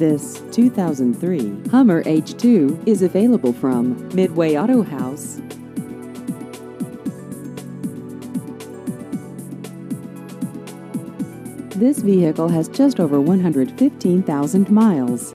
This 2003 Hummer H2 is available from Midway Autohaus. This vehicle has just over 115,000 miles.